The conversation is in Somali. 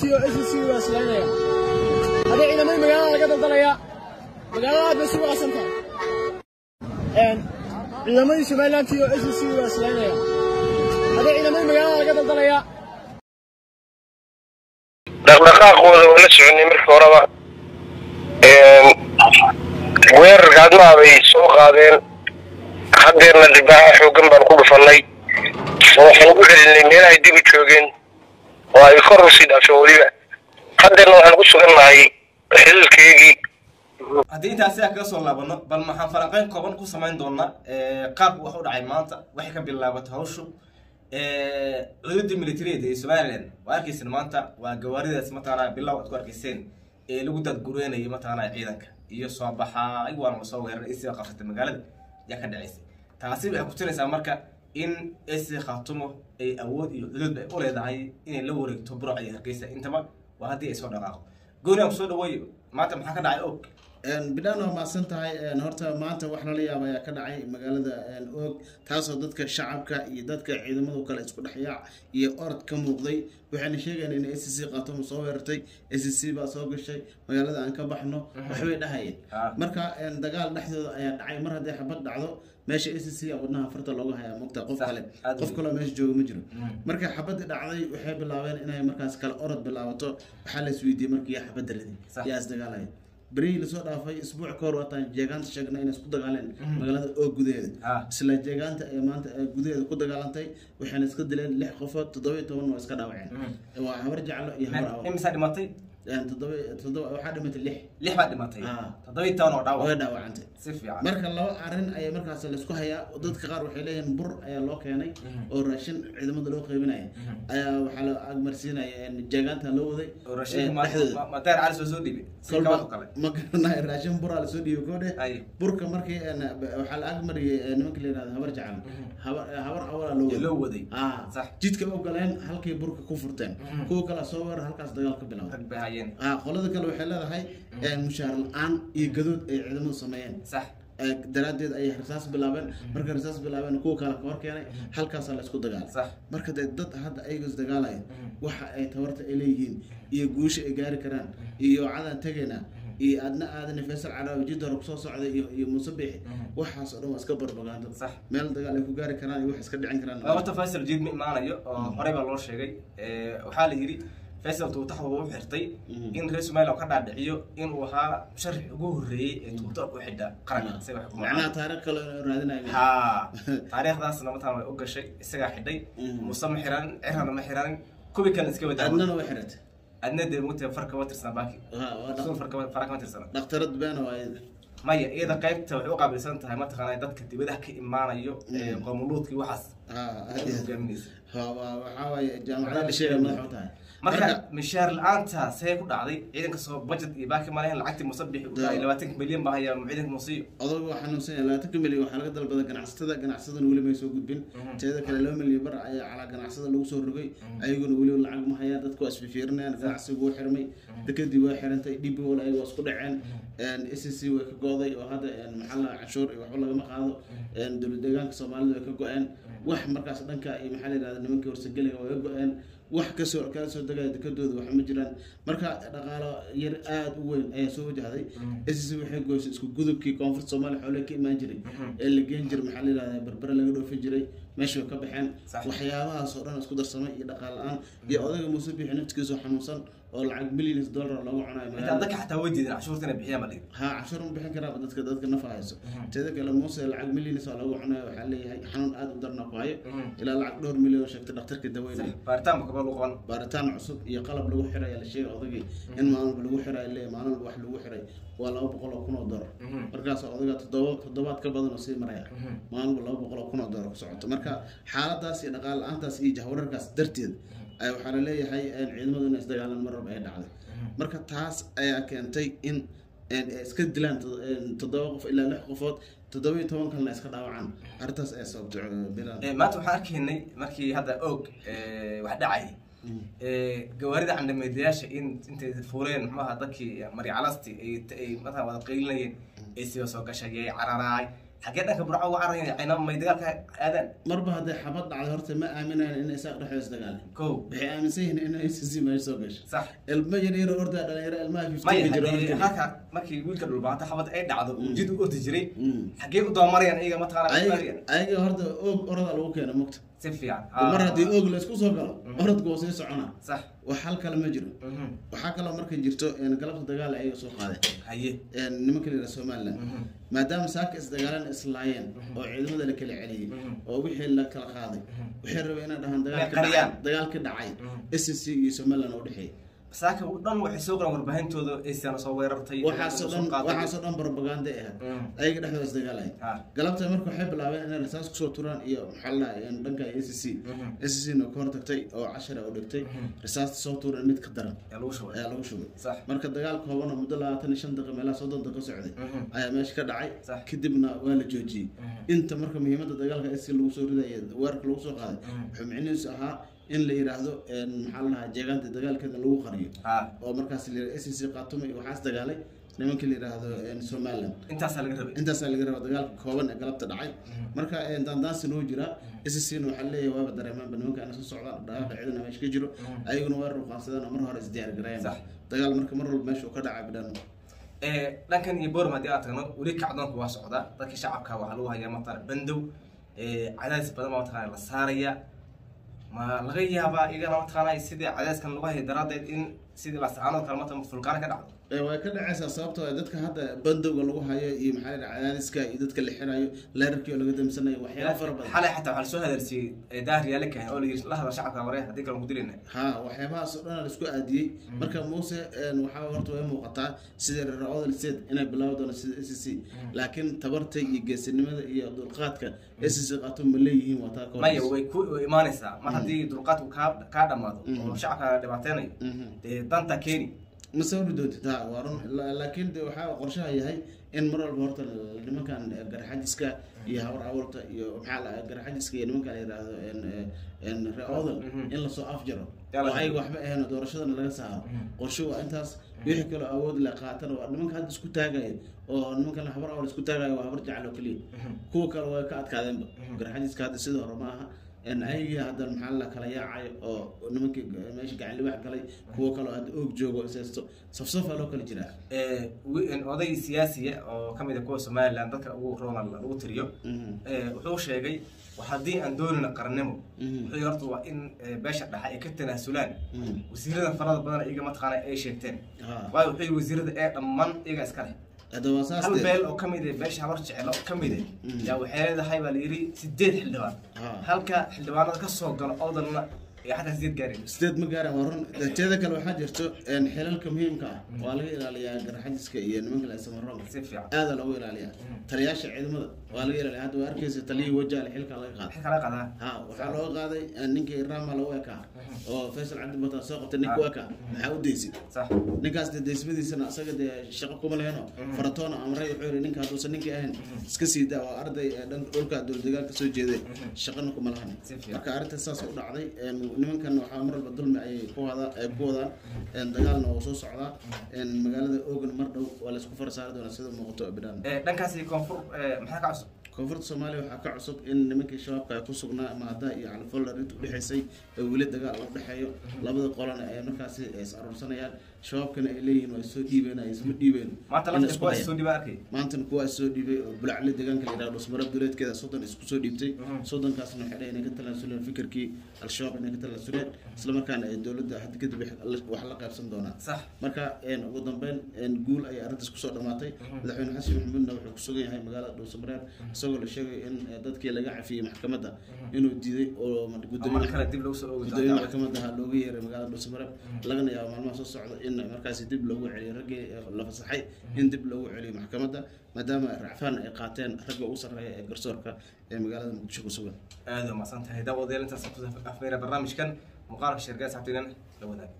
somalilanti oo s c waa haddii ciidamadii magaalada laga daldalaya magaalada bay isugu qasan tahay ciidamadii somalilanti oo s c waa islaynaya haddii ciidamadii magaalada laga daldalaya dhaqdhaqaaqooda waa la soconay markii horeba weerar gaadmaha bay soo qaadeen haddeerna dhibaaha xooggan baan ku dhufannay waxaan ugu celinay meelahay dib u joogeen oo ay kor u sii dhaafeen weliba. Haddeerna waxaan ku sugannahay xililkeygii haddii intaasi aan kaga soo laabano bal maxaan falanqeyn kooban ku samayn doonaa qaabka wax u dhacay maanta waxay ka bilaabatay hawshu cududda militariyeed ee somalilan waa arkaysan maanta waa gawaaridaas mataqaanaa bilow aad ku arkayseen ee lagu dadgureynayay mataqaanaa ciidanka. Iyo soo baxaa waana la soo weeraray isiga qabsatay magaalada yaa ka dhacaysay taasi waxay kutusinaysaa marka in esi khaatumo ay awood iyo ay u leedahay inay la wareegto buruc iyo hargeysa. Intaba waa haddii ay soo dhaqaaqo. Gooni aan ku soo dhaweeyo maanta maxaa ka dhacay og bidhaan waa mahadsan tahay horta maanta wax lala yaaba ayaa ka dhacay magaalada oog taasoo dadka shacabka iyo dadka ciidamadu kale isku dhexyaac iyo orod ka muuqday. Waxayna sheegayaan in s c qaatomo soo weerartay s c baa soo gashay magaalada aan ka baxno waxbay dhahayeen. Marka dagaal dhexdooda ayaa dhacay. Mar haddii xabad dhacdo meesha s c wadnaha farta looga hayaa mogta qof kale. qof kaloo meesha jooga ma jiro. Marka xabadii dhacday waxay bilaabeen inay markaas kale orod bilaabato. Waxaa la isweydiiyey markii xabadda ridi yaa isdagaalaya berihii la soo dhaafay isbuuc ka hor waataan jeegaanta sheegnay inay isku dagaaleen magaalada oo gudaheeda isla jeegaanta ee maanta gudaheeda ku dagaalantay waxayna iska dileen lix qofood toddoba iyo toban waa iska dhaawaceen. Waa habar jeclo iyo habar awo waxaa dhimatay lix. Lix baa dhimatay. Toddoba iyo toban oo dhaawac. Way dhaawacantay si fiican. Marka laba arrin ayaa markaas la isku hayaa dadka qaar waxay leeyihiin bur ayaa loo keenay oo raashin ciidamada loo qeybinaya ayaa waxaa la agmarsiinaya jeegaanta loo waday madaar cali soo dhiibay. Ma garanayo raashin buraa la soo dhiibay Ay. burka markii waxaa la agmariyay nimanka la yihahdo habar jacal habar habar awalaa loo waday. Ah. Jidka u galeen halkii burka ku furteen. Kuwa kale soo weerar halkaas dagaal ka bilowday ah qolada kale waxay leedahay mushaar la'aan iyo gadood ay ciidamadu sameeyeen. Sax. Ee daraaddeed ayay rasaas bilaabeen. Marka rasaas bilaabeen kuwa kale ka hor keenay halkaasaa la isku dagaalay. Marka dee dad hadda ayaga is dagaalaya waxa ay tabarta ay leeyihiin iyo guusha ay gaari karaan iyo cadaan tegayna iyo adna aadana faysal cadaawi jidda hore ku soo socday iyo muuse bixi waxaas oo dhan waa iska barbagaando Sax. meel dagaal ay ku gaari karaan iyo wax iska dhicin karaan. Labata faysal jiid ma imaanayo oo horey baa loo sheegay. Eh, waxaa la yidhi faysal tuutax uu u xirtay in reer somaliland uu ka dhaadhiciyo inuu ahaa musharax ugu horreeyey ee tuuta xidha isaga wax ku macnaha magacaabay. taariikh kale oo raadinayo ha taariikhdaasna mataan way u gashay isagaa xidhay. Muse ma xiranin cirana ma xiranin kuwi kale iska wadaa adnana way xiratay adna dee mugtay far kama tirsana baaki? Fara kama tirsana. Dhakhtarad beena waaye maya iyada qaybta waxay u qaabilsan tahay mataqaanaa dadka dibadaha ka imaanayo qoomuluudkii waxaas. Hogaaminaysa waxaa waaye jaamacada la sheegay madax u tahay marka mishaar la'aanta see ku dhacday ciidanka soo budget iyo baaki malahan lacagtii musabixi labaatanka milyan baa hayaa ciidanka musiiyo odagu waa xanuunsan yahay labaatanka milyan waxaa laga dalbaday ganacsatada ganacsadana weli may soo gudbin. Teeda kale laba milyan bar ayaa calaa ganacsada lagu soo rogay. Ayaguna weli lacag ma hayaan dadku waa isfifiirinayaan ganacsigu wuu xirmay. Dekadii waa xirantay wal ayaga waa isku dhaceen. S c way ka go'day oo hadda maxaa la canshuur iyo waxba lagama qaado. Dowlad deegaanka soomaalida way ka go-een. Wax markaas dhanka iyo maxaa la yihahda nimankii horsageliga way ka go-een wax ka soo kala soo degaya dekadooda wax ma jiraan. Marka dhaqaalo yar aada u weyn ayaa soo wajahday. S c waxay goysay isku gudubkii koonfurta soomaaliya xoolaha ka imaan jiray. Ee la geen jiray maxaa la yihahda berbere laga dhoofin jiray. Meesha ka baxeen. Sax. waxyaabahaas oo dhan isku darsamay iyo dhaqaal la'aan. Iyo odayga muuse bixi naftigiisoo xanuunsan oo lacag millions dollar looga cunayo dadka xataa way diideen cashuurta inay bixiyaan baa yidhi ha cashuur ma bixin karaaba dadka dadka nafa hayso teeda kale muuse lacag millions oo looga cunayo waxaa leeyahay xanuun aada u darna ku hayo ilaa lacag dhowr milyan sheegtay dhakhtarka daweynaya baaritaan ba kabaa lagu qaban? Baaritaan cusub iyo qalab lagu xiray ayaa la sheegay odagii. In maalmalba lagu xiray leeyahay maalmalba wax lagu xiray waa laba boqol oo kun oo dolar markaas odayga toddoba toddobaad ka badan oo sii maraya. Maalmalba laba boqol oo kun oo ku socoto. Marka xaaladaas iyo dhaqaale la'aantaas iyo jahwararkaas darteed waxaa la leeyahay ciidamadu inay isdagaalaan mar walba ay dhacday. Marka taas ayaa keentay in iska dilaan to- toddoba qof ilaa lix qofood toddoba iyo toban kalena iska dhaawacaan. Arrintaas ayaa sababtay Eh, maanta waxaan arkaynay markii hadda og eh, wax dhacay. Eh, gawaarida candhameedayaasha in intay fuuleen muxuaha dadkii maryacalasti ay mataa wada qaylinayeen ay siba soo gashay yay cararaay حقيقة لك برعو وعر يعني ما يدقلك آذان مربع هذا حبط على هرت ما آمن على إن إساق رح يصدقاله كو بحي آمن سيهن إن إسزي ما يصدقش صح. المجر يرى أردى على إراء الماء في ما يجري هكا ما كي يقول كبير بعض حبط أيد عدد جد أو تجري. حقيقة دو مريان إيقا ما تغالك أيقا هرت أو أردى الوكي أنا مكتب si fiican. mar haddii oog la isku soo galo orodku waa sii soconaa sax. Wax hal kale ma jiro. Mhm. waxaa kaloo marka jirto galabta dagaal ayaga soo qaadeen haye. Nimanka la yidhaha somaliland Mhm. maadaama saaka isdagaalan islaayeen oo ciidamada la kala celiyey oo wixii la kala qaaday. Waxay rabeen inay dhahaan dagaalka dhacay s c iyo somaliland oo dhexeeyay saaka u dhan waxay soo galaan warbaahintooda aysan soo weerartay waxaasoo dhan waxaasoo dhan propaganda ahayd Mm. ayaga dhexdooda Ha. galabta marka waxay bilaabeen inay rasaas ku soo turaan iyo maxaa la dhahay dhanka a c c. Mhm. a c c na ka hortagtay oo cashara u dhigtay. Rasaasta soo tuuran mid ka daran. Lagu shubay. Ayaa lagu shugay sax. Marka dagaal kooban oo muddo labaatan iyo shan daqiiqa meelaha soddon daqiiqa socday Mhm. ayaa meesha ka dhacay. Kadibna waa la joojiyey. Inta marka muhiimadda dagaalka s lagu soo ridaya weerarka lagu soo qaaday wuxuu micnihiisu ahaa in la yidhaahdo een, maxaa la dhahaa jeegaanta dagaalkeeda lagu qariyo. Ha oo markaas la s c qaatumo iyo waxaas dagaalay nimanka la yidhaahdo een, somaliland. Intaasaa laga rabay. Intaasaa laga raba dagaalka kooban ee galabta dhacay. Marka een, daandaansi noo jira s c na waxaa leeyahay waaba dareemaanba nimanka ana soo socdaan dhaqaaqa ciidana meesha ka jiro. Ayaguna weerar u qaansadeen oo mar hore isdiyaar gareeyeen Sax. dagaal marka mar walba meesha uu ka dhacay bidhaan Ee, dhankan iyo boorma haddii aad tagno weli kacdoonka waa socdaa. Dadka shacabka waxaa lagu hayaa mataqaana bandow. Ee, cadaadis badan baa mataqaana la saaraya ma laga yaabaa iyagana mataqaana sidii cadaadiskan lagu hayay in sidii lasacaanood kale mataqaana fulkaana ka dhacdo. Way ka dhacaysaa sababtoo ah dadka hadda bandowga lagu hayo iyo maxaa la cadaadiska iyo dadka la xirayo leerarkii oo laga damsanayo waxyaaba fara badan. xalay xataa waxaa la soo hadalsiiyey ee, daahir yaale kahan oo la yiri la hadal shacabka waree haddii kale ku dilayna ha waxyaabahaas oo dhan la isku aadiyey. Marka muuse waxaa horta way muuqataa sida reer state inay bilaabi doono sida s c. Laakiin tabarta iyo geesinimada iyo dulqaadka s c qaato ma leeyihiin waa taa maya way ku imaanaysaa mar haddii dulqaadku kaa kaa dhammaado oo shacabka dhibaateynayo Mhm. danta keeni ma doontid ha waa run. La- laakiin de waxaa qorshaha yahay in mar walba horta nimankan garxajiska iyo hawar awalta iyo maxaa la garxajiska iyo nimankan la yidhaahdo een, een, ree odal in la soo afjaro. Oo ayaga waxba ahayn oo doorashadana laga saaro. Qorsho waa intaas wixii kaloo awood la qaatana waa nimanka hadda isku taagayo oo nimankan habar awal isku taagayo waa habar jecel oo keliya kuwa kale way ka adkaadeenba garxajiska hadda sidii hore ma aha ayagii hadda maxaa la kala yaacayo oo nimankii meesha gacan libax galay kuwa kaloo hadda oog joogo isaysto safsafaa loo kala jiraa oday siyaasiya oo ka mid ah kuwa somaliland dadka ugu roonal lagu tiriyo Mhm. ee, wuxuu sheegay haddii aan doonina qarannimo Mhm. wuxuu horta waa in ee, beesha dhexe ay ka tanaasulaan Mhm. wasiirada farada badan iyaga mataqaana ay sheegteen Ha. waayo wuxuu yidhi wasiirada ee dhammaan iyaga iska leh hal beel oo ka mid ah beesha habar jecel oo ka mid ah yaa waxay leedahay baa la yidhi sideed xildhibaan. Ha. halka xildhibaanada ka soo galo oodalna ee xataa sideed gaareen sideed ma gaaran waa run teeda kale waxaa jirto xilalka muhiimka ah waa laga ilaaliyaa garxajiska iyo nimanka la samaroonka si fiican. Aada loogu ilaaliyaa. Taliyaasha ciidamada waa laga ilaaliya hadda waa arkeysa taliyihii wajaale xilka laga qadaa ha waxaa looga qaaday eh, ninkii rama lagu ekaa oo faysal cabdi bata soo qabtay ninka u ekaa maxaa u deysi ninkaas dee deysmadiisana asaga dee shaqo kuma leheno. Faratoona amray wuxuu yidhi ninka hadduusan ninkii ahayn. Iska sii daa waa arday ee dhan dhulka dowladdeegaan ka soo jeeday. Shaqana kuma lahan. Marka arrinta saas u dhacday een, nimankan waxaa mar walba dulmi ayay ku wada ku wadaan. Dagaalna waa soo socdaa. Magaalada ogan mar dhow waa la isku farsaari doonaa sida muuqato bidhaan dhankaasi koonfur maxaa ka koonfurta soomaaliya waxaa ka cusub in nimankii shabaabka ay ku sugnaa maada iyo califoller inta udhexaysay ee weli dagaal u dhexeeyo labada qolana ay markaasi is aruursanayaan shabaabkana ay leeyihiin waa soo dhiibeen ay isma dhiibeen. Maantana kuwa soo dhiibay oo bulacle deegaanka la yidhahdo dhusmaro duleedkeeda soddon isku soo dhiibtay. Soddonkaasna waxay dhaheen inay ka talaasuleen fikirkii al-shabaab inay ka talaasuleen islamarkaana ay dowladda hadda kadib wax- la qaybsan doonaan. Sax. Marka ugu dambeyn guul ayay arrintaas ku soo dhamaatay madaxweyne xasan maxamuudna wuxuu ku sugan yahay magaalada dhuusamareer isagoo la sheegay in eh, dadkii laga cafiyey maxkamadda inuu diiday oo gudoomiye kale dib lagu soo oogi gudoomiye doonaa maxkamadda ha looga yeeray magaalada dhuusamareer lagana yaabo maalmaha soo socda in markaasi dib loogu celiyo raggii eh, la fasaxay in dib loogu celiyo maxkamadda maadaama racfaan ay qaateen ragga ugu sarreeya ee garsoorka ee magaalada muqdisho ku sugan. Aad u mahadsan tahay. Daawadayaal intaas ku afmeera barnaamijkan muuqaalka sheergaas xabtigan la wadaag